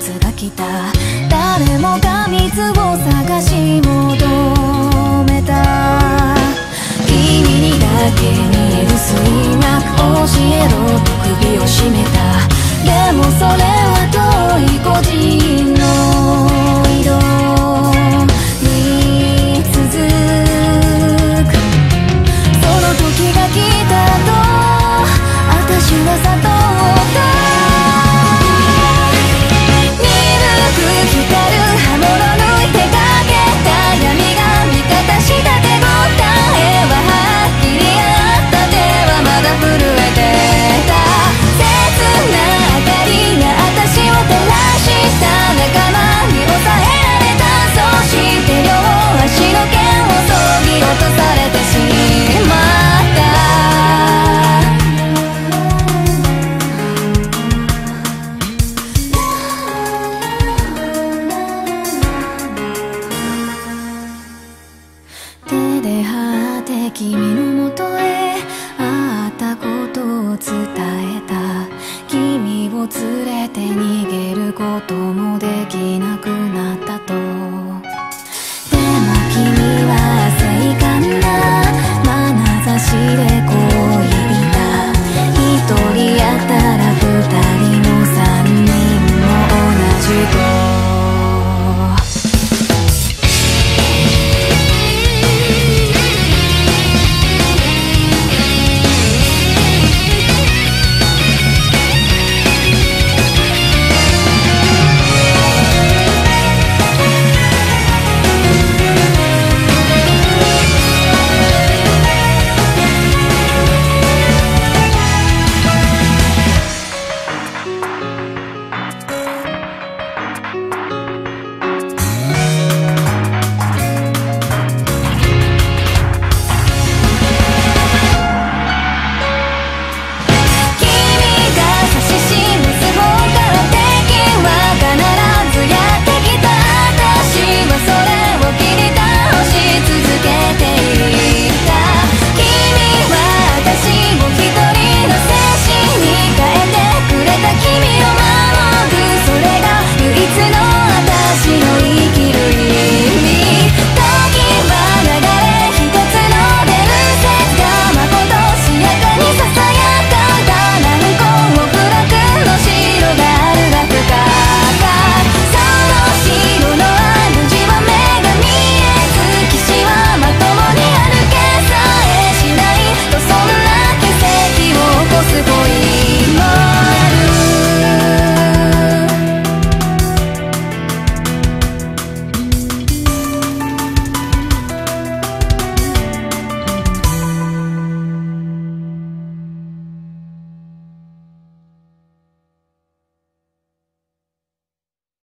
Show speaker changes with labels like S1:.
S1: 夏が来た？誰もが水を探し求めた。君にだけに君のもとへあったことを伝えた。君を連れて逃げることもできなくなったと。でも君は正解だ